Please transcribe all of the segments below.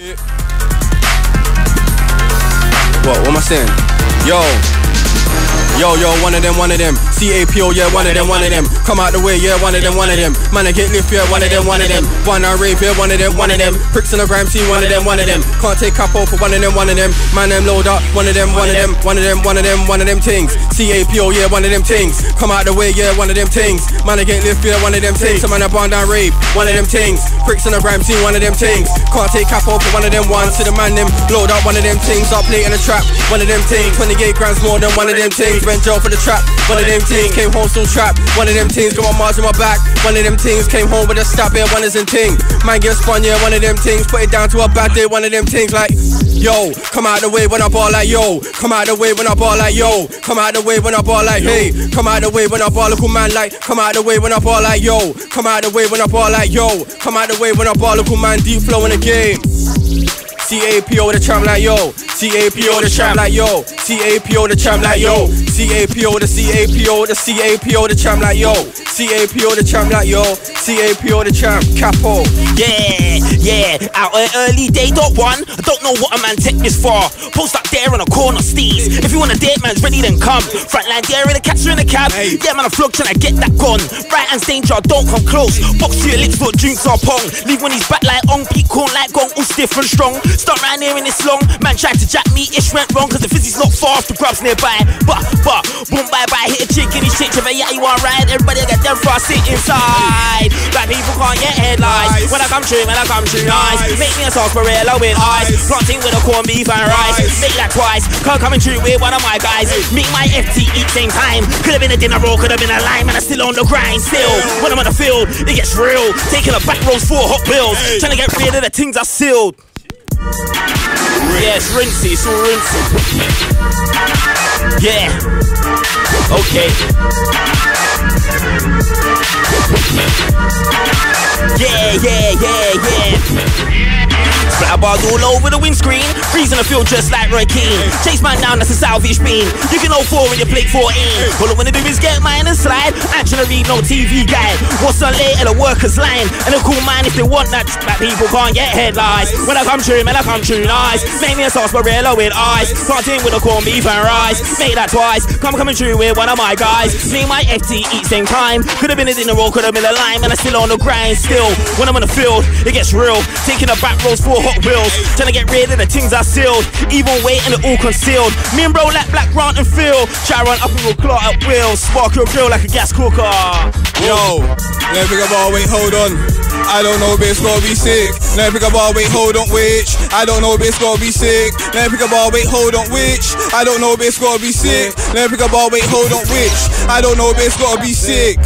What, what am I saying? Yo, Yo, yo, one of them, one of them. CAPO, yeah, one of them, one of them. Come out the way, yeah, one of them, one of them. Man, I get lift, yeah, one of them, one of them. One I rave, yeah, one of them, one of them. Pricks in the grime scene, one of them, one of them. Can't take cap off for one of them, one of them. Man, them load up, one of them, one of them, one of them, one of them, one of them things. CAPO, yeah, one of them things. Come out the way, yeah, one of them things. Man, I get lift, yeah, one of them things. Some man, I burn down rave, one of them things. Pricks in the grime scene, one of them things. Can't take cap off for one of them ones. To the man, them load up, one of them things. Start playing in the trap, one of them things. 28 grams more than one of them things. Went jail for the trap, one of them things. Came home still trap, one of them things. Got my Mars in my back, one of them things. Came home with a stab, yeah, one is in ting. Man get spun, yeah, one of them things. Put it down to a bad day, one of them things like. Yo, come out the way when I ball like yo. Come out the way when I ball like yo. Come out the way when I ball like hey. Come out the way when I ball local man like. Come out the way when I ball like yo. Come out the way when I ball like yo. Come out the way when I ball local man deep flow in the game. CAPO the champ like yo. CAPO the champ like yo. CAPO the champ like yo. CAPO the CAPO the CAPO the champ like yo. CAPO the champ like yo. CAPO the champ. Capo. Yeah, yeah, out early day dot one. I don't know what a man take this for. Post up there in a corner, steez. If you want a date, man's ready, then come. Frontline there in the catcher in the cab. Yeah, man, I'm flug trying to get that gun. Right hand's danger, don't come close. Box to your lips, but drinks are pong. Leave when he's back like on, peak corn like gong, all stiff and strong. Start right here in this long. Man tried to jack me, ish went wrong, cause the fizzy's not far off the grubs nearby. But, but, boom, bye bye, hit a chick in his shit. If yeah, you want ride, everybody get them fast, sit inside. Black people can't get headlines. When I come true, when I come nice. Make me a sarsaparilla with ice. Planting with a corned beef and rice. Make that twice. Can't come true with one of my guys. Meet my FT eat same time. Could have been a dinner roll, could have been a lime, and I'm still on the grind. Still, when I'm on the field, it gets real. Taking a back rows for hot bills. Trying to get rid of the things I sealed. Yes, rinsey, all rinsey. Yeah. Okay. Yeah, yeah, yeah, yeah. Bars all over the windscreen. Freezing the field just like Roy Keane. Chase man down, that's a salvage beam. You can 04 in your plate 14. All I wanna do is get mine and slide. Actually read no TV guide. What's on at the workers line. And a cool mine if they want that, that people can't get headlines. When I come true, man, I come true nice. Make me a sarsaparilla with ice. Planting with a corned beef and rice. Make that twice. Come coming true with one of my guys. Me my FT eat same time. Could have been a dinner roll, could have been a lime. And I'm still on the grind. Still, when I'm on the field, it gets real. Taking a back rows for hot wheels. Trying to get rid of the things I sealed. Evil weight and it all concealed. Me and bro like Black Grant and Phil. Try run up and we'll clot at will. Spark your grill like a gas cooker. Yo, let me all, wait, hold on. I don't know, bitch, gonna be sick. Me pick up all, wait, hold on, which. I don't know, bitch, gonna be sick. Me pick up all, wait, hold on, which. I don't know, bitch, gonna be sick. Me pick up all, wait, hold on, which. I don't know, bitch, gotta be sick.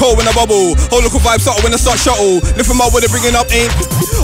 Cold in a bubble, whole local vibe subtle when I start shuttle. Lift them up with it, bringing up ain't.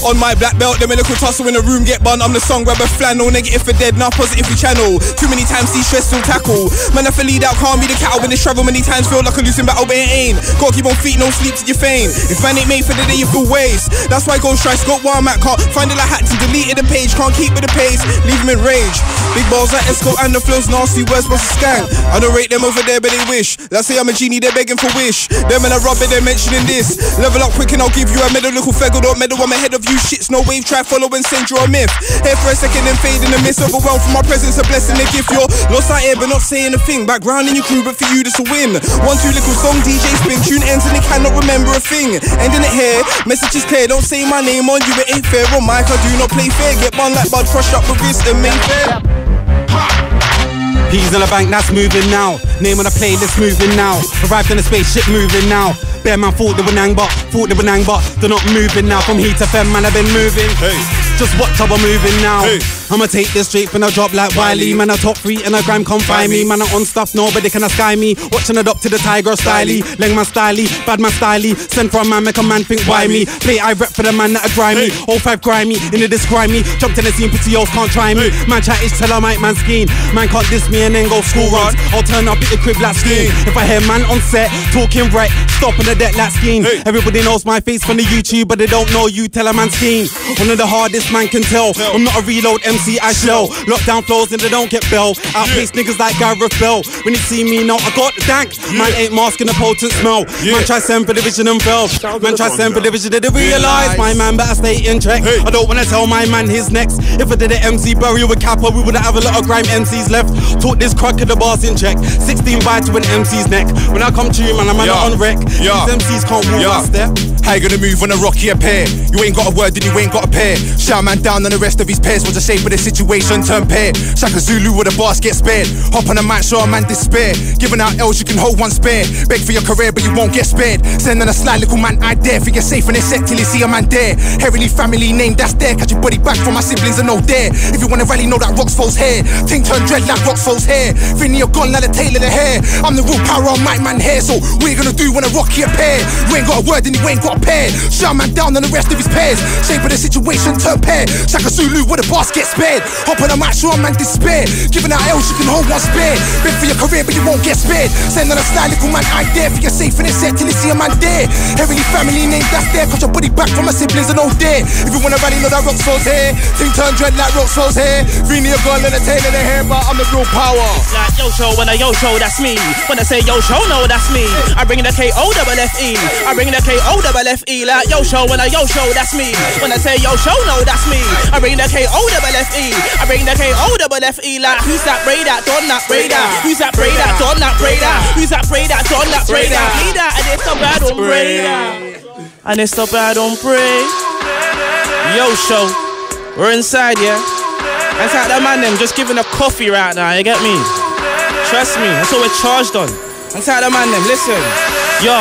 On my black belt, the medical tussle in the room get bun. I'm the song grabber flannel, negative for dead, now positive for channel. Too many times see stressful tackle. Man, I feel lead out, can't be the cattle when they travel many times. Feel like a losing battle, but it ain't. Gotta keep on feet, no sleep to your fame. If man ain't made for the day, you waste. That's why Ghost Strike's got one Mac, can't find it like hacked and deleted the page, can't keep with the pace. Leave him in rage. Big balls like Esco and the flows nasty, words a skank. I don't rate them over there, but they wish. Let's say I'm a genie, they're begging for wish. Them and a rub it, they're mentioning this. Level up quick and I'll give you a medal, little feggle, don't medal, I'm ahead of you. Shits, no wave, try follow and send you a myth. Here for a second and fade in the mist. Overwhelmed from my presence, a blessing, a gift. You're lost out here, but not saying a thing. Background in your crew, but for you, this a win. One, two little song, DJ spin. Tune ends and they cannot remember a thing. Ending it here, message is clear. Don't say my name on you, it ain't fair. On mic, I do not play fair. Get one like Bud, crush up the wrist and make fair. Peas in the bank, that's moving now. Name on the playlist, moving now. Arrived in a spaceship, moving now. Bear man thought they were nang, but thought they were nang, but they're not moving now. From heat to fem, man, I've been moving. Hey. Just watch how I'm moving now. Hey. I'ma take this straight from the drop like Wiley. Man, I top three and a gram come find me. Man, I on stuff, nobody can sky me. Watching to the tiger styly. Leng my styly, bad my styly. Send for a man, make a man think why me. Play I rep for the man that a grimy. All five grimy, into this grimy. Jumped in the scene, pretty else can't try me. Man, chat is tell I might man scheme. Man can't diss me and then go school runs. I'll turn up at the crib like scheme. If I hear man on set talking right, stop on the deck like scheme. Everybody knows my face from the YouTube, but they don't know you. Tell a man scheme. One of the hardest man can tell. I'm not a reload MC I shell. Lockdown flows and they don't get bell. Outpace niggas like Gareth Bell. When you see me now, I got the dank. Man ain't masking the potent smell. Man try send for the vision and fell. Man try send for the vision, did they realize? My man better stay in check. I don't wanna tell my man his next. If I did an MC burial with Kappa, we wouldn't have a lot of grime MCs left. Taught this crack of the bars in check. 16 by to an MC's neck. When I come to you, man, I'm Yeah. on wreck. Yeah. These MCs can't walk Yeah. my step. How you gonna move on a rocky pair? You ain't got a word, then you ain't got a pair. Shout man down and the rest of his pairs was the shape of the situation turned pair. Shaka Zulu with a basket spared. Hop on a match, show a man despair. Giving out L's, you can hold one spare. Beg for your career, but you won't get spared. Sending a sly little man I dare. Figure safe in his set till you see a man there. Heavily family name, that's there. Catch your body back from my siblings and no dare. If you wanna rally, know that Rocks Foe's hair. Ting turn dread like Rocks Foe's hair. Finny, you're gone like the tail of the hair. I'm the real power on my man here, so what you gonna do when a rocky appear? You ain't got a word and you ain't got a pair. Shut man down and the rest of his pairs. Shape of the situation turn pair. Shaka Zulu with a basket spared. Hop on a match, show a man despair. Giving out L's, you can hold one spare. Big for your career, but you won't get spared. Send on a sly little man I dare. For your safe in his set till you see a man there. Heavily family name, that's there. Cause your body back from my siblings and no dare. If you wanna rally, know that Rocks Foe's here. Ting turn dread like Rocks Foe's hair. Vinny a girl and a tail of the hair, but I'm the real power. Like yo show when I yo show, that's me. When I say yo show, no, that's me. I bring the K O double F E. I bring the K O double F E. Like yo show when I yo show, that's me. When I say yo show, no, that's me. I bring the K O double F I bring the K O double F E. Like who's that Braider? Don that Braider. Who's that Braider? Don that Braider. Who's that Braider? Don that Braider. Leader and it's the bad on Braider. And it's the bad on pray. Yo show, we're inside, yeah. That's like that man them just giving a coffee right now, you get me? Trust me, that's what we're charged on. That's how the man them, listen. Yo,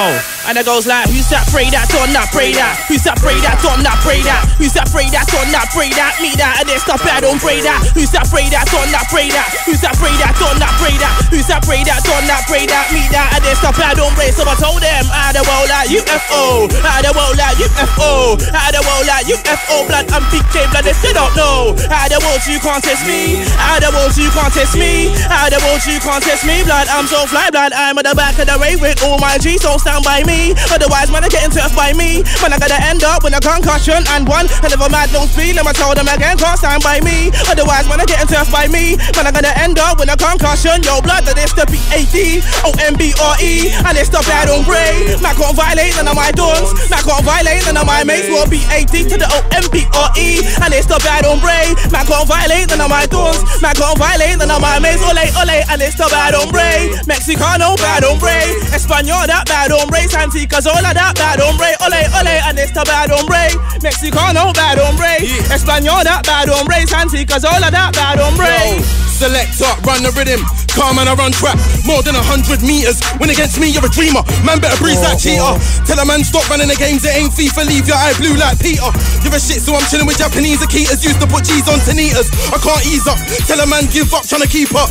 and it goes like, who's that pray that, don't that pray that? Who's that pray that, don't that pray that? Who's that pray that, don't that pray that? Me that, and it's the bad, don't pray that. Who's that pray that, don't that pray that? Who's that pray that, don't that pray that? Who's that pray that, don't that pray that? Me that, and it's the bad, don't pray. So I told them, I the world like UFO, I the world like UFO, I the world like UFO, blood and PK blood, they still don't know. I the world, you can't test me. I the world, you can't test me. I the world, you can't test me. Blood, I'm so fly, blood, I'm at the back of the way with all my G's, don't stand by me. Otherwise, man, I getting turfed by me. Man, I gotta end up with a concussion and one hell of a mad don't speed. Me tell them again, can't stand by me. Otherwise, man, I getting turfed by me. Man, I gotta end up with a concussion. Yo, blood, that is the B-A-D, O-M-B-R-E, and it's the bad on grey. Man, can't violate none of my dons. Man, can't violate none of my mates. Will B-A-D to the O-M-B-R-E, and it's the bad on grey. Man, can't violate none of my dons. Man, can't violate none of my mates. Ole, ole, and it's the bad on grey. Mexicano, bad on grey. Espanol, that bad on grey. Santicas, all of that bad on grey. Ole, ole, and it's the bad on grey. Mexicano, bad on grey. Espanol, that bad on grey. Santicas, all of that bad on grey. Select up, run the rhythm. Calm and I run trap. More than a hundred meters. When against me, you're a dreamer. Man better breeze like oh, cheater. Oh. Tell a man stop running the games. It ain't FIFA. Leave your eye blue like Peter. You're a shit, so I'm chilling with Japanese Akitas. Used to put G's on Tanitas. I can't ease up. Tell a man give up, trying to keep up.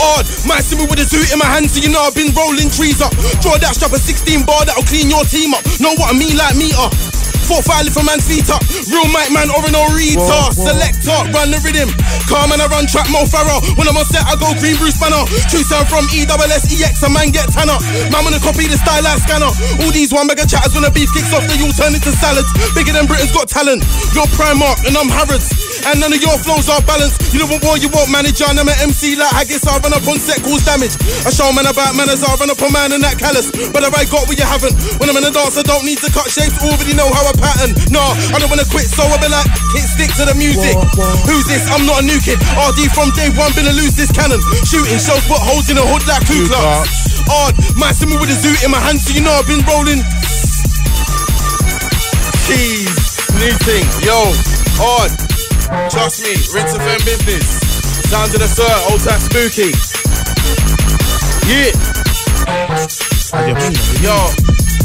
Odd, see me with a zoot in my hand, so you know I've been rolling trees up. Draw that strap a 16 bar that'll clean your team up. Know what I mean, like me meter. Four five a man's feet up. Real mic man or an Orita. Selector, run the rhythm. Calm and I run track Mo Farah. When I'm on set, I go green Bruce Banner. True sound from E double S E X, a man get tanner. Man wanna copy the style like scanner. All these one mega chatters when the beef kicks off, they all turn into salads. Bigger than Britain's got talent. You're Primark and I'm Harrods. And none of your flows are balanced. You don't want war, you want manager. I'm an MC like Haggis. I run up on set, cause damage. I show man about manners. I run up on man and that callous. But have I got what you haven't? When I'm in a dance, I don't need to cut shapes. Already know how I pattern. Nah, I don't wanna quit, so I be like, hit stick to the music. Who's this? I'm not a new kid. RD from day one, been a lose this cannon. Shooting shells, put holes in the hood like Ku Klux. Odd, my symbol with a zoot in my hand, so you know I've been rolling. Keys, new thing, yo, odd. Trust me, rinse FM business. Sounds of the sir, old time spooky. Yeah. Yo,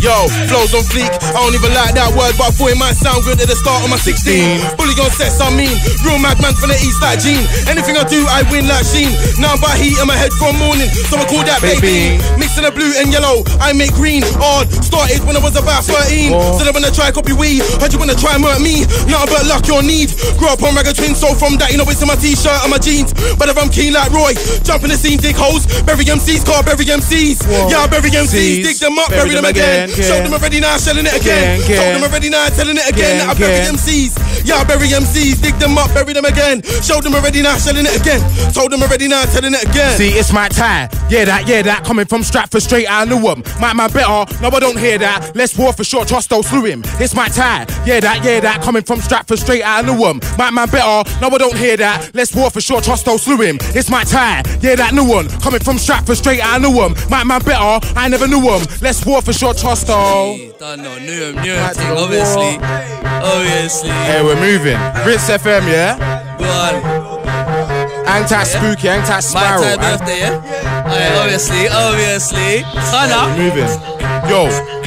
yo, flows on fleek. I don't even like that word, but I thought it might sound good at the start of my 16. Bully on sets, I mean. Real madman from the east like Gene. Anything I do, I win like Sheen. Now I'm by heat in my head from morning, so I call that baby. Mixing the blue and yellow, I make green. Odd, started when I was about 13. So they wanna try copy weed, heard you wanna try murk me. Nothing but luck your need. Grew up on Ragga Twin, so from that, you know it's in my t-shirt and my jeans. But if I'm keen like Roy, jump in the scene, dig holes, bury MCs, car bury MCs. Yeah, I bury MCs, dig them up, bury them again. Gang, Show them already now, selling it again. Gang. Told them already now, telling it again. That I bury. MCs. Yeah, I bury MCs. Dig them up, bury them again. Show them already now, selling it again. Told them already now, telling it again. See, it's my tie. Yeah, that, yeah, that. Coming from Stratford straight out of Newham. My man better. No, I don't hear that. Let's war for short. Trusto slew him. It's my tie. Yeah, that, yeah, that. Coming from Stratford straight out of Newham. My man better. No, I don't hear that. Let's war for short. Trusto slew him. It's my tie. Yeah, that new one. Coming from Stratford straight out of Newham. My man better. I never knew him. Let's war for short. Trusto. Don't know, knew him, knew him Back to thing, obviously. Obviously. Hey, we're moving. Rinse FM, yeah? Go on. Tight spooky, My spiral. time birthday, yeah? Aye, obviously, obviously. Hannah. Moving. Yo.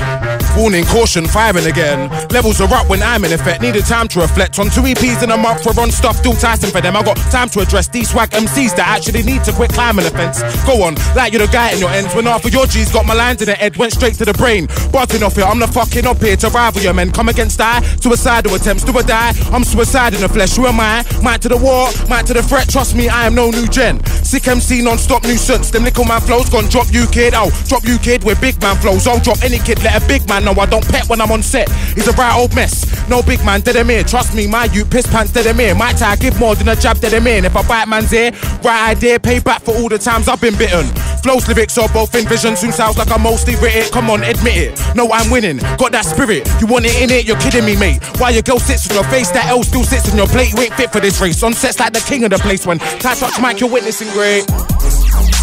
Warning, caution, firing again. Levels are up when I'm in effect. Needed time to reflect on two EPs in a month. We're on stuff, still Tyson for them. I got time to address these swag MCs that actually need to quit climbing the fence. Go on, like you're the guy in your ends. When half of your G's got my lines in the head, went straight to the brain. Barking off here, I'm the fucking up here to rival your men. Come against I, suicidal attempts, do or die. I'm suicide in the flesh. Who am I? Might to the war, might to the threat. Trust me, I am no new gen. Sick MC non-stop nuisance. Them little man flows gone drop you kid. Oh, drop you kid with big man flows. I'll drop any kid. Let a big man know I don't pet when I'm on set. He's a right old mess. No big man, dead him here. Trust me, my you piss pants dead him here. My tie give more than a jab dead him in. If I bite man's ear, right idea, pay back for all the times I've been bitten. Flows, lyrics are both in vision. Soon sounds like I'm mostly writ it. Come on, admit it. No, I'm winning. Got that spirit. You want it in it? You're kidding me, mate. Why your girl sits on your face? That L still sits on your plate. You ain't fit for this race. On sets like the king of the place. When I touch mic, you're witnessing great.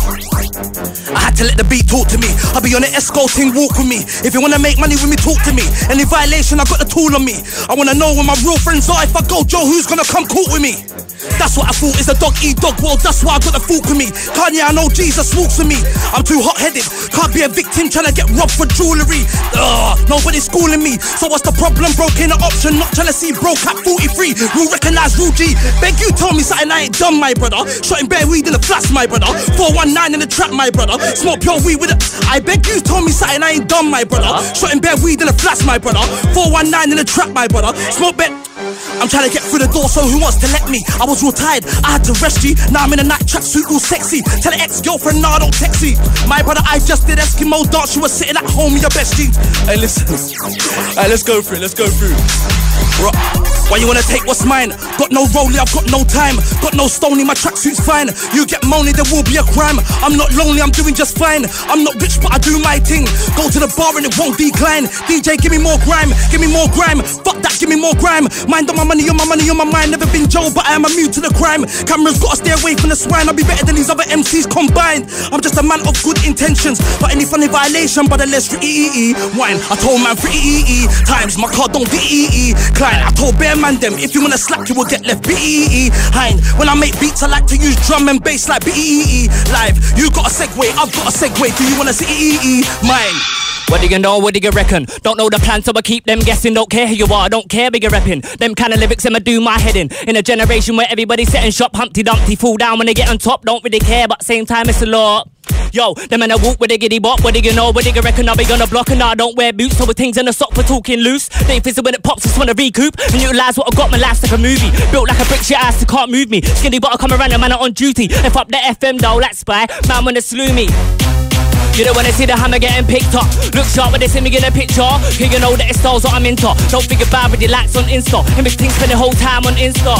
I had to let the beat talk to me. I'll be on the escort thing, walk with me. If you wanna make money with me, talk to me. Any violation, I got the tool on me. I wanna know where my real friends are. If I go, Joe, who's gonna come court with me? That's what I thought is a dog eat dog world. That's why I got the fool with me. Kanye, I know Jesus walks with me. I'm too hot headed. Can't be a victim trying to get robbed for jewelry. Ugh, nobody's schooling me. So what's the problem? Broke in an option, not jealousy. broke at 43. Rule recognize rule G. Beg you tell me something I ain't done, my brother. Shotting bare weed in the flats, my brother. 419 in the trap, my brother. Smoke pure weed with it. I beg you tell me something I ain't done, my brother. Uh-huh. Shotting bare weed in the flats, my brother. 419 in the trap, my brother. Smoke bet. I'm trying to get through the door, so who wants to let me? I was real tired, I had to rest you. Now I'm in a night track tracksuit, all sexy. Tell the ex-girlfriend, nah, don't text me. My brother, I just did Eskimo dance. You were sitting at home in your best jeans. Hey, listen. Hey, let's go through, let's go through. Why you wanna take what's mine? Got no rollie, I've got no time. Got no stony, my tracksuit's fine. You get money, there will be a crime. I'm not lonely, I'm doing just fine. I'm not rich, but I do my thing. Go to the bar and it won't decline. DJ, give me more grime, give me more grime. Fuck that, give me more grime. On my money, on my money, on my mind. Never been Joe, but I am immune to the crime. Cameras gotta stay away from the swine. I'll be better than these other MCs combined. I'm just a man of good intentions. But any funny violation, but let's free EE. Wine, I told man free EE. Times my car don't DEE. Klein, I told Bear Man them. If you wanna slack, you will get left BEE. Hein, when I make beats, I like to use drum and bass like BEE. Live, you got a segue, I've got a segue. Do you wanna see EE? Mine. What do you know? What do you reckon? Don't know the plan, so I keep them guessing. Don't care who you are, don't care where you're repping. Them kind of lyrics, I'ma do my head in. In a generation where everybody's setting shop, Humpty Dumpty, fall down when they get on top. Don't really care, but same time it's a lot. Yo, them and I walk with a giddy bop. What do you know? What do you reckon? I'll be gonna block and I don't wear boots. So with things in the sock for talking loose. They fizzle when it pops, just wanna recoup. And utilize what I got, my life's like a movie. Built like a brick, shit ass, you can't move me. Skinny, but I come around, and man, I'm on duty. If up the FM though, that's spy. Man, wanna slew me. You don't wanna see the hammer getting picked up. Look sharp when they see me in a picture. Here you know that it's styles that I'm into. Don't think about with your likes on Insta. And big things spend the whole time on Insta.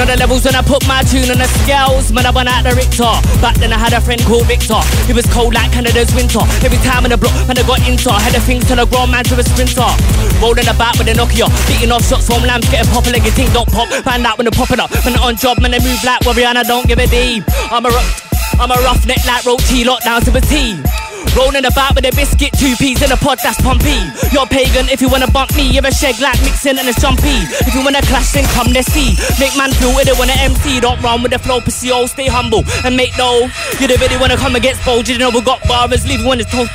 Know the levels when I put my tune on the scales. Man, I went out the Richter. Back then I had a friend called Victor. He was cold like Canada's winter. Every time in the block, man, I got into. Had a thing to the grown man to a sprinter. Rolling about with a Nokia. Beating off shots from lamps, getting pop like your thing don't pop. Find out when they're popping up. Man, on job, man, they move like warrior and I don't give a D. I'm a rock. I'm a roughneck like rope T, locked down to a T. Rolling about with a biscuit, two peas in a pod, that's pumpy. You're pagan if you wanna bump me. You're a shag like mixing and it's jumpy. If you wanna clash, then come, let's see. Make man feel it, they wanna MC. Don't run with the flow, pussy, oh, stay humble and make no. You the really wanna come against bold, you know we got barbers, leave you on his toes.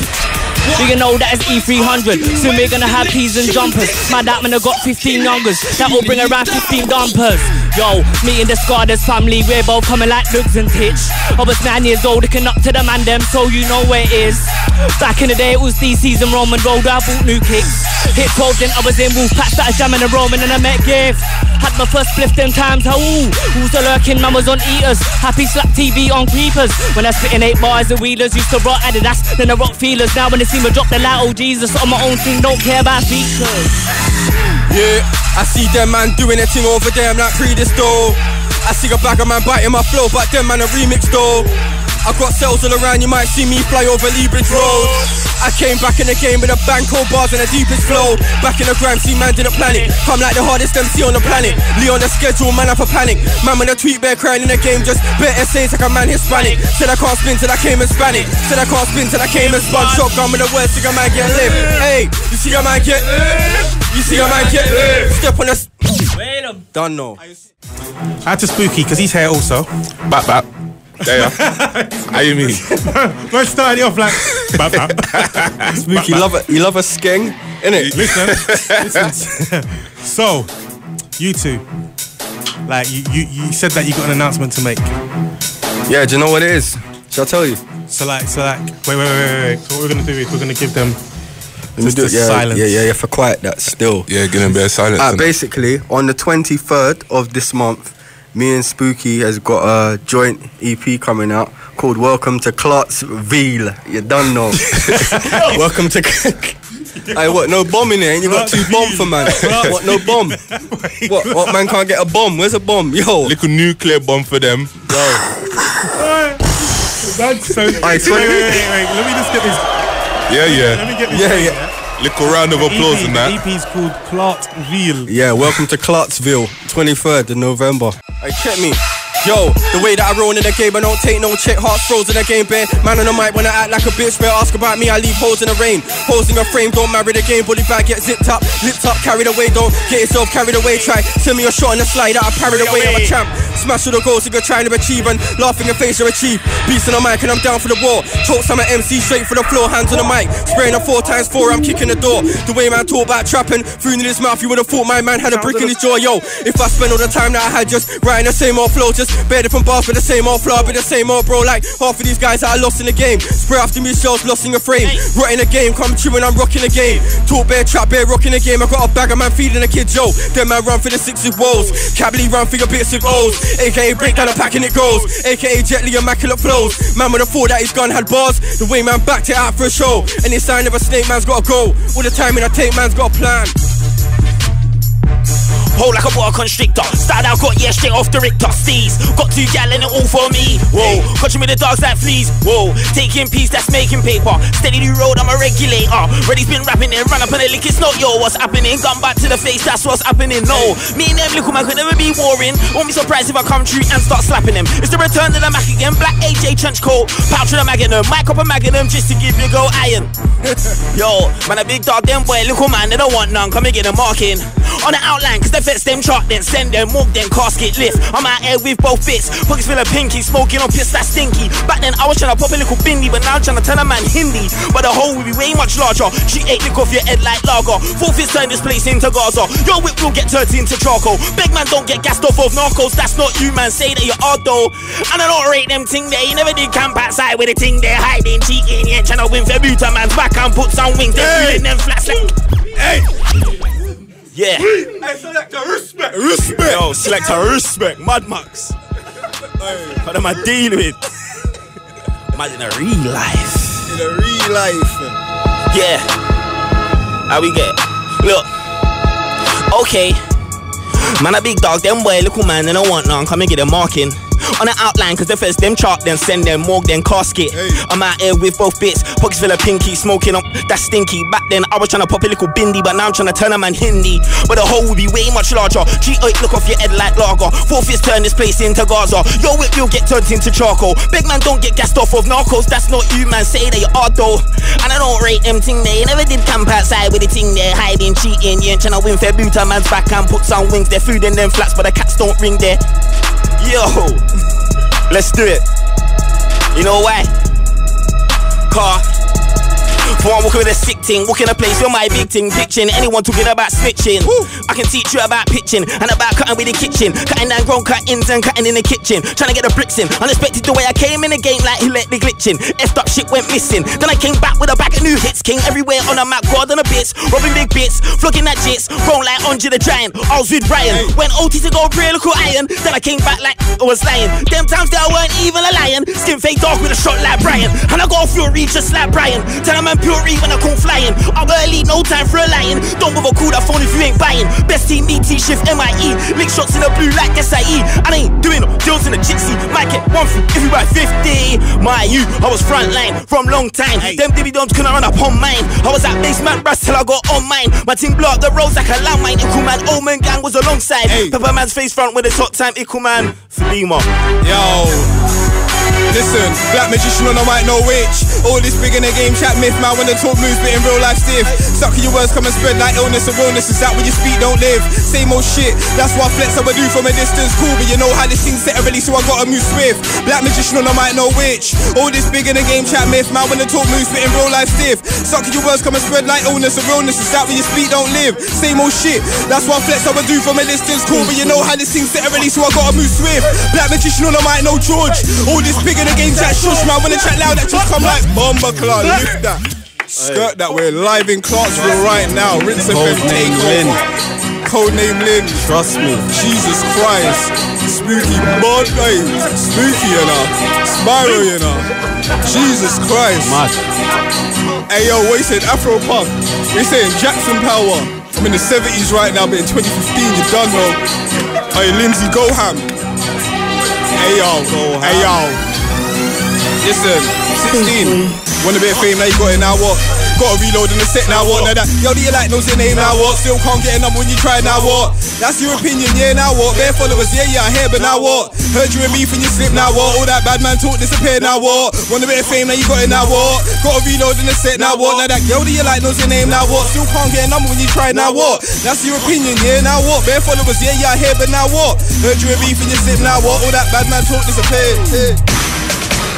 You know that it's E300. Soon we're gonna have peas and jumpers. My that man, I got 15 youngers. That will bring around 15 dumpers. Yo, me and the Squatters family, we're both coming like Lugs and Titch. I was nine years old, looking up to the man them, so you know where it is. Back in the day, it was DC's and Roman Road, I bought new kicks. Hit 12, then I was in Wolf Pack, started jamming and roaming, and I met Gift. Had my first spliff them times, how ooh, who's the lurking, man was on eaters. Happy slap TV on creepers. When I spit in eight bars, the wheelers used to rock Adidas, then I rock feelers. Now when they see me drop the light, oh Jesus, on my own thing, don't care about features. Yeah, I see them man doing their thing over there, I'm like Predis though. I see a bag of man biting my flow, but them man a remix though. I got cells all around, you might see me fly over Lea Bridge Road. I came back in the game with a bang, cold bars and the deepest flow. Back in the grime, see man didn't plan it. Come like the hardest MC on the planet. Lee on the schedule, man up a panic. Man when a tweet bear crying in the game, just better essays like a man Hispanic. Said I can't spin till I came Hispanic. Said I can't spin till I came and spun. Shotgun with the words, see a man get limp. Hey, you see a man get You see a man get Step on the. Done no. Add to Spooky, because he's here also. Bap bap. There you are. How you mean? Man started it off like, bap, bap. Spooky, love it. You love a skeng, innit? Listen, listen. so, you two, like you, you, you said that you got an announcement to make. Yeah, do you know what it is? Shall I tell you? So like, so like, wait, wait, wait, wait, wait. So what we're gonna do is we're gonna give them Let me just do it. Yeah, silence. yeah, yeah, yeah, for quiet that still. Yeah, getting a bit of silence. Uh, basically, on the 23rd of this month, me and Spooky has got a joint EP coming out called Welcome to Clarksville. You done know. Welcome to. Hey, what? No bomb in there? Ain't you got two bomb for man? what? No bomb? What? What man can't get a bomb? Where's a bomb? Yo, Little nuclear bomb for them. Yo. That's so. wait, I wait, swear- wait, wait, wait. Let me just get this. Yeah, yeah. Let yeah. me get this. Yeah, yeah. Little round of applause EP, and that. EP is called Clarksville. Yeah, welcome to Clarksville, 23rd of November. Hey, check me. Yo, the way that I roll in the game, I don't take no check. Hearts frozen in the game, bare. Man on the mic when I act like a bitch, better ask about me. I leave holes in the rain. Holes in your frame, don't marry the game. Body bag get zipped up, lipped up, carried away. Don't get yourself carried away. Try send me a shot in the slide that I parried away. I'm a champ. Smash all the goals you're trying to achieve and laughing your face you're achieve. Beats on the mic and I'm down for the war. Chokes I'm an MC straight for the floor, hands on the mic. Spraying a four times four, I'm kicking the door. The way man talk about trapping, food in his mouth, you would have thought my man had a brick in his jaw. Yo, if I spend all the time that I had just writing the same old flow, just bare different bars with the same old flow, be the same old bro. Like half of these guys that I lost in the game. Spray after me shells, lost in a frame. Rotting the game, come true when I'm rocking the game. Talk bare trap, bare rocking the game. I got a bag of man feeding the kid Joe. Then man run for the six with woes. Cably run for your bits with O's. AKA breakdown and packing it goes. AKA Jet Li immaculate flows. Man with a thought that his gun had bars. The way man backed it out for a show. And this sign of a snake man's got to go. All the time in I take man's got a plan. Hold like a water constrictor. Started out, got yeah, straight off the Richter. Steez. Got two gal and it all for me. Whoa. Catching me the dogs like fleas. Whoa. Taking peace, that's making paper. Steady the road, I'm a regulator. Ready's been rapping it, run up on the lick, it's not yo, what's happening? Gun back to the face, that's what's happening. No. Me and them little man could never be warring. Won't be surprised if I come true and start slapping them. It's the return to the Mac again. Black AJ trench coat. Pouch to the Magnum. Mic up a Magnum just to give you go iron. Yo, man, a big dog, them boy, little man, they don't want none. Come and get a marking. On the outline, cause they fetch them truck, then send them, walk them, casket lift. I'm out here with both bits. Pockets full of pinky, smoking on piss that's stinky. Back then, I was trying to pop a little bindi, but now I'm trying to tell a man Hindi. But the hole will be way much larger. She ate lick off your head like lager. Full fist turn this place into Gaza. Your whip will get turned into charcoal. Big man don't get gassed off of narcos. That's not you, man. Say that you are though. And I don't rate them ting there. You never did camp outside with a ting there. Hiding, cheating, yeah. Trying to win for Buta man's back and put some wings. Then hey. them flats like. Hey! Yeah. Hey, selector, respect. Respect. Yo, selector, respect. Mad Max. What am I dealing with? Man in a real life. In a real life. Yeah. How we get? Look. Okay. Man, a big dog, them boy, little man, they don't want none. Come and get a marking. On the outline, cause they first them chart, then send them morgue, then casket. I'm out here with both bits, pockets full of pinky, smoking up, that stinky. Back then, I was trying to pop a little bindi, but now I'm trying to turn a man Hindi. But the hole will be way much larger. G8 look off your head like lager. Four fists turn this place into Gaza. Your whip will get turned into charcoal. Big man don't get gassed off of narcos, that's not you, man. Say that you are though. And I don't rate them ting there. You never did camp outside with the ting there, hiding, cheating. You ain't trying to win fair Buta man's back and put some wings. They're food in them flats, but the cats don't ring there. Yo, let's do it. You know why? Car. One walking with a sick ting, walking a place with my big ting, pitching. Anyone talking about snitching? I can teach you about pitching and about cutting with the kitchen, cutting down grown cuttings and cutting in the kitchen, trying to get the bricks in. Unexpected the way I came in the game, like he let me glitching. Effed up shit went missing. Then I came back with a bag of new hits, king everywhere on a map, God on a bits, robbing big bits, flogging that jits, grown like Andre the Giant. I was with Ryan, when OT to go real cool iron. Then I came back like I was lying. Them times that I weren't even a lion. Skin fake dark with a shot like Brian, and I got a fury just like Brian. Tell them I'm pure when I come flying. I'm early, no time for a lion. Don't bother call that phone if you ain't buying. Best team, ET shift, MIE. Lick shots in the blue like SIE. I ain't doing no deals in the gypsy. Might get one thing if you buy 50. My you, I was front line from long time. Them dividends couldn't run up on mine. I was at basement brass till I got on mine. My team blocked the roads like a landmine. Equal man, Omen gang was alongside. Pepperman's face front with his top time. Equal man, Falima. Yo. Listen, black magician on the mic, no witch. All this big in the game, chat myth, man. When the talk moves, but in real life stiff. Sucker your words come and spread like illness and realness. Is that when you speak, don't live? Same old shit. That's why flex I would do from a distance. Cool, but you know how this thing's set already, so I gotta move swift. Black magician on the mic, no witch. All this big in the game, chat myth, man. When the talk moves, but in real life stiff. Sucker your words come and spread like illness and realness. Is that when you speak, don't live? Same old shit. That's why flex I would do from a distance. Cool, but you know how this thing's set already, so I gotta move swift. Black magician on the mic, no George. All this big in the game, chat shush, man. When the chat loud, that just come like bomber cloud. Lift that. Skirt that. We're live in Clarksville right now. Rinse FM Codename Lynn. takeover. Codename Lynn. Trust me. Jesus Christ. Spooky bod, hey. Spooky, you know. Spyro, you know. Jesus Christ. Mad. Hey, yo, what you saying? Afro punk. We saying Jackson Power. I'm in the 70s right now, but in 2015, you done, bro. Hey, Lindsay Goham. Hey, yo. Hey, yo. Listen, 16. Want a bit of fame, now you got it, now what? Got to reload in the set, now what? Now that, yo, do you like knows your name, now what? Still can't get a number when you try, now what? That's your opinion, yeah, now what? Bare followers, yeah, yeah, I hear, but now what? Heard you and me from your slip, now what? All that bad man talk disappeared, now what? Want a bit of fame, now you got it, now what? Got to reload in the set, now what? Now that, yo, do you like knows your name, now what? Still can't get a number when you try, now what? That's your opinion, yeah, now what? Bare followers, yeah, yeah, I hear, but now what? Heard you and me from your slip, now what? All that bad man talk disappeared. Yeah.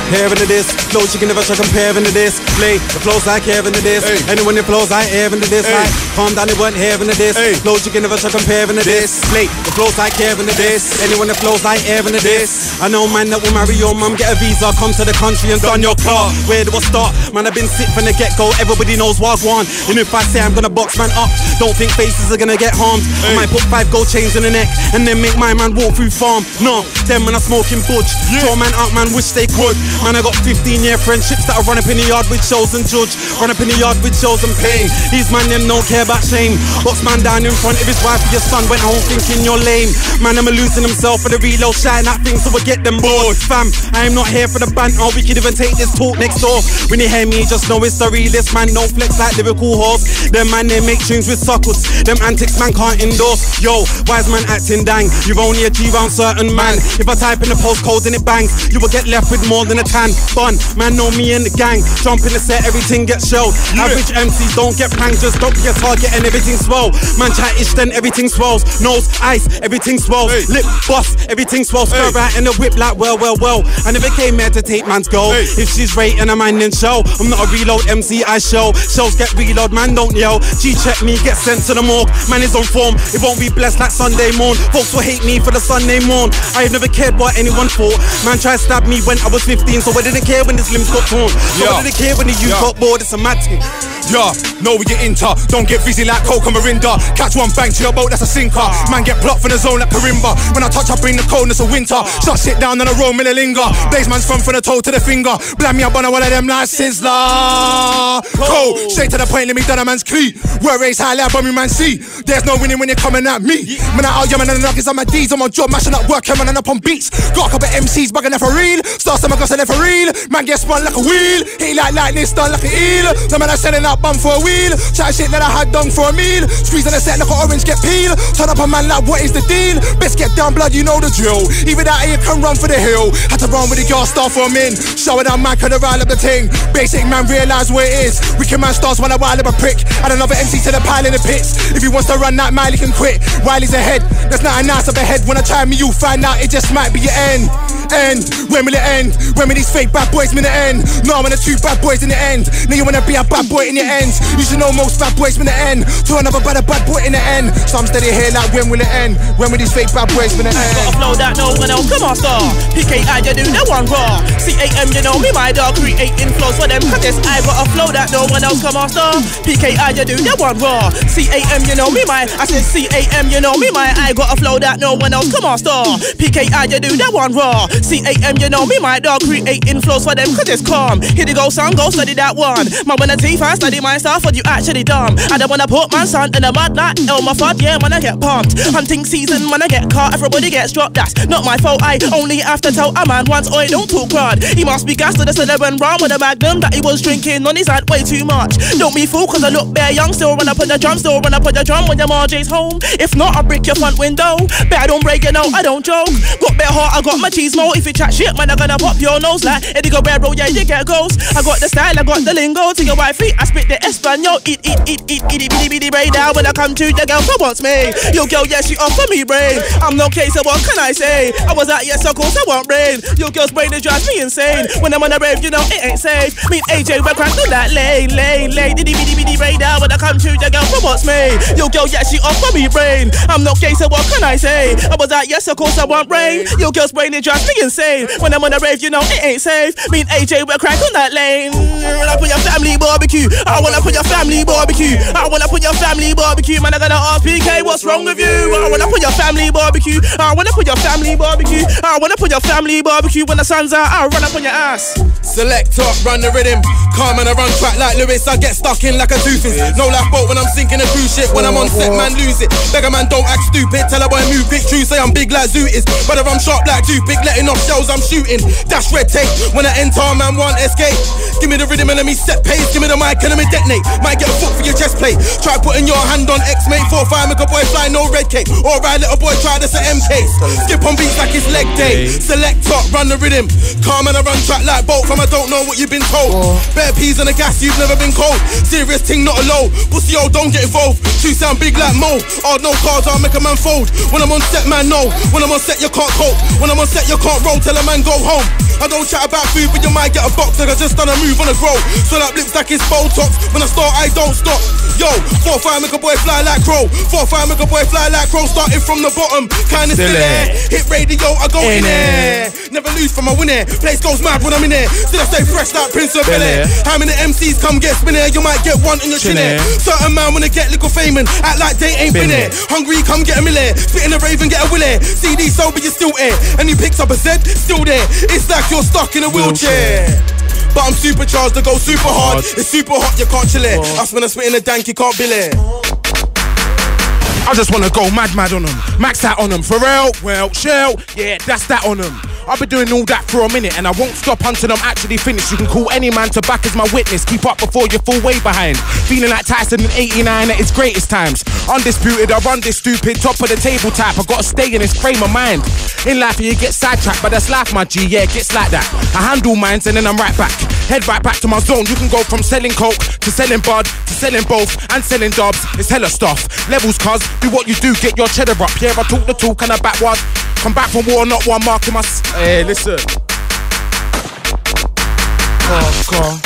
Heaven to this, flow you can never try comparing to this. Play the flows like heaven to this. Hey. Anyone that flows like heaven to this. Hey. Like, calm down, it wasn't heaven to this. Hey. Flows you can never try comparing to this. Play the flows like heaven to this. Anyone that flows like heaven to this. I know man that will marry your mum, get a visa, come to the country and done your car. Where do I start? Man, I've been sick from the get go. Everybody knows what I want. And if I say I'm gonna box man up, don't think faces are gonna get harmed. I might put five gold chains in the neck and then make my man walk through farm. No, them when I smoking budge. Throw man out, man, wish they could. Man, I got 15 year friendships that I run up in the yard with shows and judge. Run up in the yard with shows and pain. These man, them don't care about shame. Box man down in front of his wife your son went home thinking you're lame. Man, I'm a losing himself for the reload, shine that thing so I get them bored. Fam, I am not here for the banter. We could even take this talk next door. When you hear me, just know it's the realest man. Don't flex like lyrical horse. Them man, they make tunes with suckles. Them antics man can't endorse. Yo, wise man acting dang. You've only achieved on certain man. If I type in the postcode and it bangs, you will get left with more than a tan. Fun, man, know me and the gang. Jump in the set, everything gets shelled. Average MCs don't get pranked, just don't get target and everything swell. Man, chat ish, then everything swells. Nose, ice, everything swells. Hey. Lip, bust, everything swells. Hey. Stir right in the whip like well, well, well. I never came here to take man's girl. Hey. If she's rating a man, then show. I'm not a reload MC, I show. Shows get reload, man, don't yell. G check me, get sent to the morgue. Man is on form, it won't be blessed like Sunday morn. Folks will hate me for the Sunday morn. I have never cared what anyone thought. Man tried to stab me when I was 15, so I didn't care when his limbs got torn. So Yeah. I didn't care when the youth Yeah. got bored, it's a mad thing. Yeah, know we get into. Don't get busy like Coke and Mirinda. Catch one bang to your boat, that's a sinker. Man get blocked from the zone like Karimba. When I touch, I bring the coldness of winter. Shut shit down on the road, middle linger. Blaze man's from from the toe to the finger. Blam me up on one of them like Sizzler. Cold, straight to the point, let me done a man's cleat. Race high, like me man see. There's no winning when you're coming at me. Man, I out yamming and the nuggets on my D's on my job, mashing up work, coming up on beats. Got a couple MCs bugging there for real. Start some guys there for real. Man get spun like a wheel. Hit like lightning, stun like an eel. The man I selling out bum for a wheel. Chat shit that I had done for a meal. Squeeze on the set like an orange get peel. Turn up a man like what is the deal? Best get down blood, you know the drill. Even out here can run for the hill. Had to run with the girl star for a min. Show it down man could rile up the ting. Basic man realize what it is. Wicked man stars when I rile up a prick. Add another MC to the pile in the pits. If he wants to run that mile, he can quit. Wiley's ahead. There's nothing nice up ahead. When I try me, you find out it just might be your end. End? When will it end? When will these fake bad boys mean the end? No, I'm the two bad boys in the end. Now you wanna be a bad boy in the end. You should know most bad boys mean the end. To another bad, bad boy in the end. So I'm steady here like when will it end? When will these fake bad boys mean the end? Got a flow that no one else come on star. PKI you do that one raw. CAM you know me my dog creating flows for them. Cause I got a flow that no one else come on star. PKI you do that one raw. CAM you know me my I said CAM you know me my I got a flow that no one else come on star. PKI you do that one raw. CAM you know me my dog creating flows for them. Cause it's calm. Here they go son go study that one. Man when I teeth I study myself, what you actually dumb. I don't wanna put my son in a mud like oh my fuck yeah when I get pumped. Hunting season when I get caught everybody gets dropped. That's not my fault. I only have to tell a man once. Oi, don't talk crud. He must be gassed to the cellar round with a magnum that he was drinking on his head way too much. Don't be fool cause I look bare young. Still when I put the drum, still when I put the drum when your RJ's home. If not, I'll break your front window. Bet I don't break it, no, I don't joke. Got bare heart, I got my cheese know if you chat shit, man, I'm gonna pop your nose like Eddie Gobert, bro. Yeah, you get goals. I got the style, I got the lingo. To your wifey, I spit the Espanol. Eat, eat, eat, eat, eat, eat, eat, eat, right now. When I come to the girl, who wants me? Your girl, yeah, she offer me brain. I'm no case, so what can I say? I was out, yes, of course, I want rain. Your girl's brain is drives me insane. When I'm on a rave, you know it ain't safe. Me AJ, we're cracked on that lane, lane, lane. Diddy, biddy biddy right now. When I come to the girl, who wants me? Your girl, yeah, she offer me brain. I'm no case, so what can I say? I was out, yes, of course, I want rain. Your girl's brain is drives me insane. When I'm on a rave, you know, it ain't safe. Me and AJ, we're cracked on that lane. I wanna put your family barbecue. I wanna put your family barbecue. I wanna put your family barbecue. Man, I gotta ask PK, what's wrong with you? I wanna put your family barbecue. I wanna put your family barbecue. I wanna put your family barbecue. When the sun's out, I'll run up on your ass. Select up, run the rhythm. Calm and I run track like Lewis. I get stuck in like a doofus. No lifeboat when I'm sinking a cruise ship. When I'm on set, man, lose it. Beggar man, don't act stupid. Tell a boy move quick, true. Say I'm big like Zoo is. Brother, I'm sharp like toothpick. Letting off shells, I'm shooting. Dash red tape. When I enter, man, want escape. Give me the rhythm and let me set pace. Give me the mic and let me detonate. Might get a foot for your chest plate. Try putting your hand on X, mate. 4-5, make a boy fly, no red cake. Alright, little boy, try this at MK. Skip on beats like it's leg day. Select up, run the rhythm. Calm and I run track like both. From I don't know what you've been told. Bare peas on the gas, you've never been cold. Serious thing, not a low. Pussy, yo, don't get involved. Two sound big like Mo. Oh, no cars, I'll make a man fold. When I'm on set, man, no. When I'm on set, you can't cope. When I'm on set, you can't roll. Tell a man go home. I don't chat about food, but you might get a box. Like I just done a move on a grow. So that lips like it's Botox. When I start, I don't stop. Yo, 4-5, make a boy fly like crow. 4-5, make a boy fly like crow. Starting from the bottom, kinda still, Still there. Hit radio, I go in, In there. Never lose from my winner. Place goes mad when I'm in there. Still I stay fresh like Prince of Bel Air. How many MCs come get spin there? You might get one in your chin there. Certain man wanna get little fame and act like they ain't been, Been there. Hungry, come get a mill there. Spit in the rave and get a will there. CD sober, you still air. And he picks up a Z, still there. It's like you're stuck in a wheelchair. But I'm supercharged to go super hard. It's super hot, you can't chill it. That's when I spit in a dank, you can't bill it. I just wanna go mad mad on them. Max that on them. Pharrell, well, Shell, yeah, that's that on them. I've been doing all that for a minute and I won't stop until I'm actually finished. You can call any man to back as my witness. Keep up before you fall way behind. Feeling like Tyson in 89 at his greatest times. Undisputed, I run this stupid, top of the table type. I gotta stay in this frame of mind. In life, you get sidetracked, but that's life, my G. Yeah, it gets like that. I handle mines and then I'm right back. Head right back to my zone. You can go from selling coke to selling bud to selling both and selling dubs. It's hella stuff. Levels, cuz do what you do, get your cheddar up. Yeah, I talk the talk and I back one. Come back from war, not one marking my. Hey, listen. Oh, God.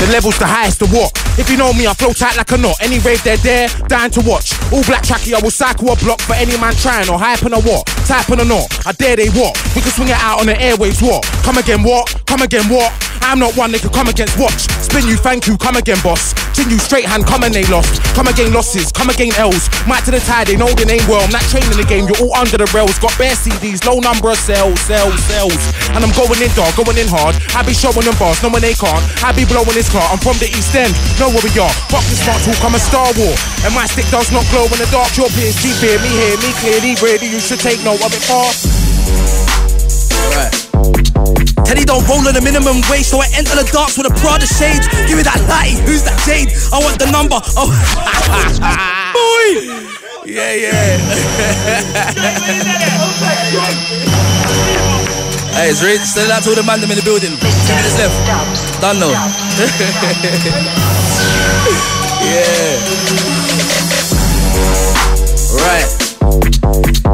The level's the highest to what? If you know me, I flow tight like a knot. Any rave they're there, dying to watch. All black tracky, I will cycle a block for any man trying or hyping a what? Typing or not? I dare they what? We can swing it out on the airwaves, what? Come again, what? Come again, what? I'm not one they can come against, watch. Spin you, thank you, come again, boss. Chin you straight hand, come and they lost. Come again, losses, come again, L's. Might to the tide, they know the name well. I'm not training the game, you're all under the rails. Got bare CDs, low number of sales, sales, sales. And I'm going in dog, going in hard. I be showing them bars, no when they can't. I be blowing this car, I'm from the East End. Know where we are. Fuck this smart talk, I'm a Star War. And my stick does not glow in the dark. Your peers keep hear me here, me clearly ready. You should take note of it fast. Teddy don't roll on the minimum wage, so I enter the darks with a Prada shades. Give me that light, who's that Jade? I want the number. Oh, boy. Yeah, yeah. hey, it's Rich. Send it out to all the man them in the building. Two minutes left. Done now. yeah. Right.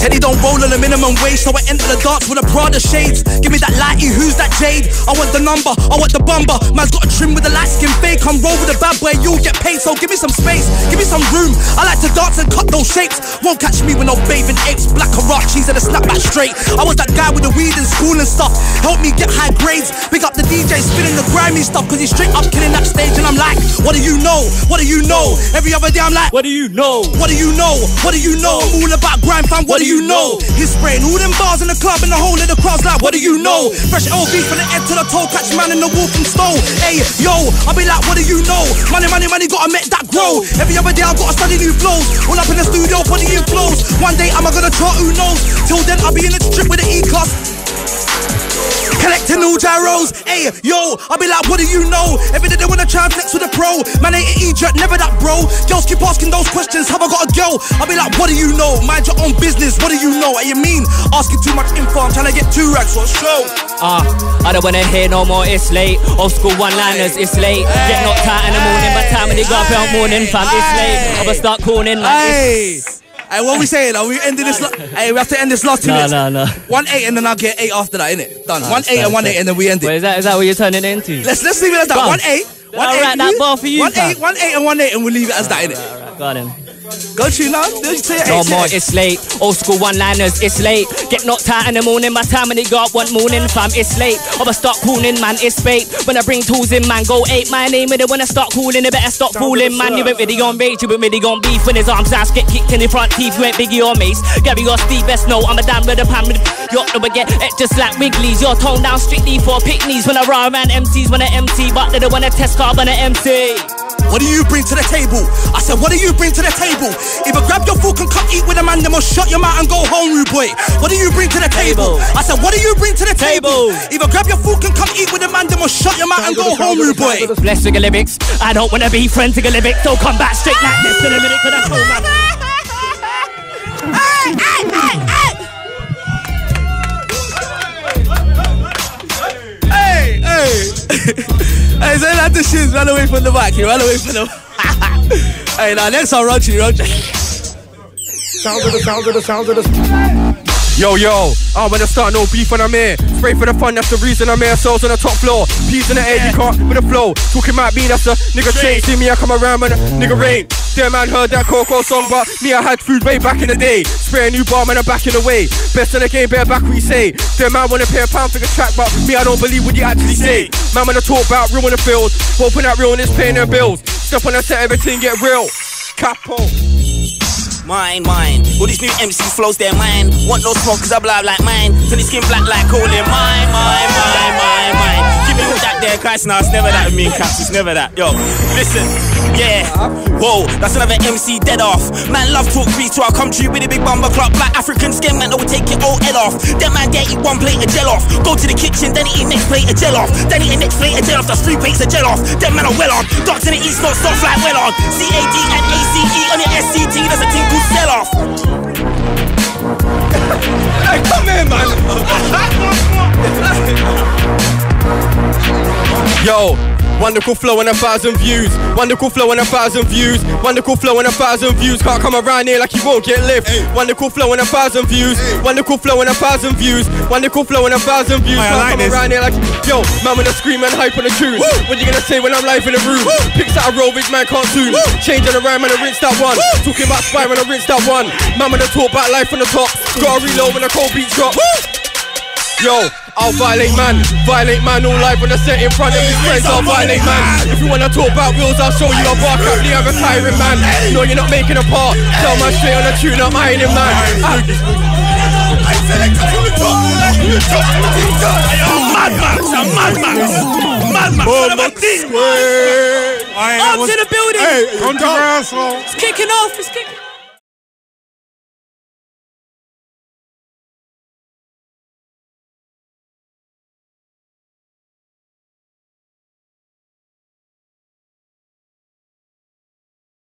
Teddy don't roll on the minimum wage, so I enter the dance with a Prada shades. Give me that lighty, who's that Jade? I want the number, I want the bumper. Man's got a trim with a light skin fake. Come roll with a bad boy, you'll get paid. So give me some space, give me some room. I like to dance and cut those shapes. Won't catch me with no bathing apes, black Huaraches and a snapback straight. I was that guy with the weed in school and stuff. Help me get high grades. Big up the DJ spinning the grimy stuff, cause he's straight up killing that stage. And I'm like, what do you know? What do you know? Every other day I'm like, What do you know? what do you know? What do you know? I'm all about grind, fam. What do you know? He's spraying all them bars in the club and the whole of the crowd's like, what do you know? Fresh LV from the head to the toe, catch man in the walking stone. Hey, yo, I'll be like, what do you know? Money, money, money, gotta make that grow. Every other day I gotta study new flows. All up in the studio, putting new flows. One day am I gonna chart? Who knows? Till then, I'll be in the strip with the E-class. Collecting new gyros, hey yo, I'll be like, what do you know? Every day they wanna try and flex with a pro. Man ain't an Egypt, never that bro. Girls keep asking those questions, have I got a girl? I'll be like, what do you know? Mind your own business, what do you know? What you mean? Asking too much info, I'm trying to get two racks a show. Ah, I don't wanna hear no more, it's late. Old school one liners, it's late. Get knocked out in the morning, but time when they got up morning, fam, it's late. I'ma start calling. Hey, It's... hey, what we saying? Are we ending this? La- hey, we have to end this last two No, minutes. no, no. One eight and then I'll get eight after that, innit? Done. Nah, one eight and one eight and then we end Wait, it. is that, is that what you're turning it into? Let's let's leave it as that. One eight. One I'll eight. write that bar for you, One eight, one eight, and one eight, and we'll leave it as that, innit? Alright, go on then. Go tune now. Do you say it? No more, it's late. Old school one liners, it's late. Get knocked out in the morning, my time when it got one morning, fam, it's late. I'ma start calling, man, it's fate. When I bring tools in, man, go eight. My name with it when I start calling, you better stop fooling, man. You ain't really on rage, you ain't really on beef. When his arms ass get kicked in the front teeth, you ain't Biggie or Mace. Gary or Steve, best know I'm a damn with a pan with You're the get it just like Wrigley's. You're toned down strictly for picnics. When I run around MCs, when I MC, but they don't wanna test car when I MC. What do you bring to the table? I said, what do you bring to the table? Either grab your fork and come eat with a man, then or shut your mouth and go home, rude boy. What do you bring to the table? I said, what do you bring to the table? Either grab your fork and come eat with a man, then or shut your mouth and go home, rude boy. Blessed with the lyrics. I don't wanna be friends with the lyrics, so come back straight like this in a minute, cause I told man. Hey, hey. hey, say that the shit, run away from the back, you run away from the Hey, now next I'll run you, run. Sounds of the sounds of the sounds of the. Yo, yo, oh, I'm gonna start no beef when I'm here. Spray for the fun, that's the reason I'm here. Souls on the top floor, peas in the air, you can't with the flow. Talking about me, that's a nigga train. See me, I come around when a nigga rain. Damn man heard that Coco song, but me, I had food way back in the day. Spray a new bar, man, I'm back in the way. Best in the game, bear back, we say. Damn man wanna pay a pound for the track, but me, I don't believe what you actually say. Man, wanna talk about real in the field, hoping that realness paying their bills. Step on the set, everything get real. Capo. Mine, mine. All these new MC flows, they're mine. Want no smoke, cause I blow like mine. Till the skin black like they're mine, mine, mine, mine, mine. Give me all that there, Christ, nah, it's never that with me and Caps, it's never that. Yo, listen, yeah. Whoa, that's another MC dead off. Man, love talk grease to our country with a big bumper clock. Black African skin, man, that will take your old head off. That man there eat one plate of gel off. Go to the kitchen, then he eat next plate of gel off. Then he eat next plate of gel off. That's three plates of gel off. That man are well on. Dark to the east, not soft like well on. C A D and A C E on your SCT, there's a called sell off. Hey, come here, man. Yo, wonderful flow and a thousand views. Wonderful flow and a thousand views. Wonderful flow and a thousand views. Can't come around here like you won't get lift. Wonderful flow and a thousand views. Wonderful flow and a thousand views. Wonderful flow and a thousand views. Can't like come this. around here like yo, man with a scream and hype on the tune. What you gonna say when I'm live in the room? Picks out a roll, big man can't tune. Changing the rhyme and I rinse that one. Talking about spy when I rinse that one. Man with a talk about life on the top. Gotta reload when the cold beats drop. Yo, I'll violate man, violate man all live on the set in front of his friends. I'll violate man. If you wanna talk about wheels, I'll show you a bar cap. I'm a tyrant man. No, you're not making a part. Tell man straight on the tune, I'm ironing man. Ah. Madman, it's a madman. Madman, son of a thing. Aye, that Up was- to the building. Hey, controversial. It's kicking off, it's kicking